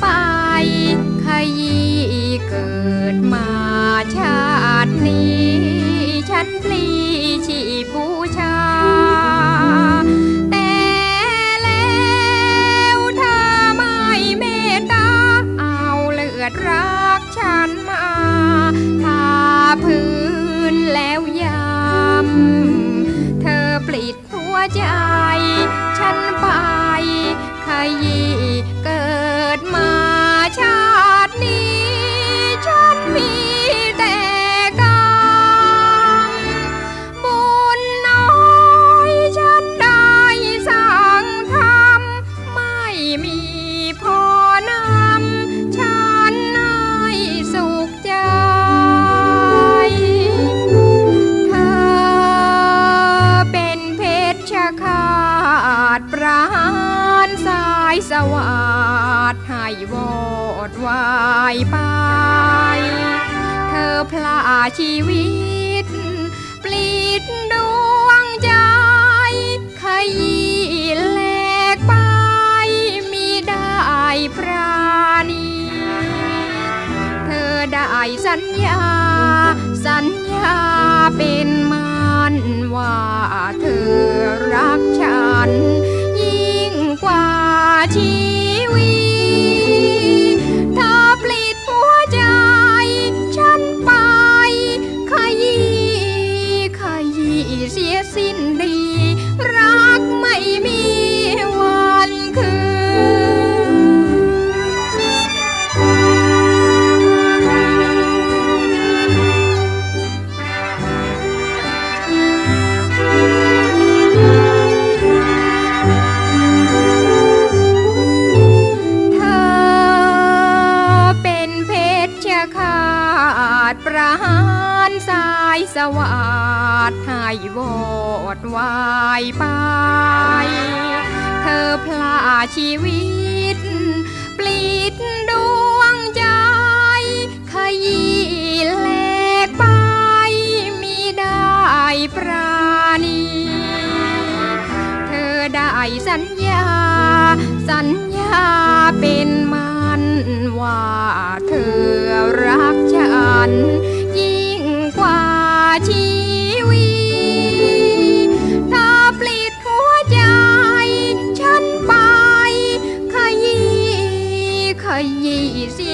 ไปเกิดมาชาตินี้ ฉันพลีชีบูชา แต่แล้วเธอไม่เมตตา เอาเลือดรักฉันมาทาพื้นแล้วยำเธอปลิดหัวใจ ฉันไปขยี้ายสวัสดให้วอดวายไป เธอพลาชีวิต ปลิดดวงใจขยี้แหลกไป มีได้ปราณี เธอได้สัญญา สัญญาเป็นมันว่าเธอรัก เสียสิ้นดี รักไม่มีวันคืนเธอเป็นเพชฌฆา ตประหารสายสวัสดให้วอดวายไป เธอพลาชีวิต ปลิดดวงใจ ขยี้แหลกไป มีได้ปราณี เธอได้สัญญา 也是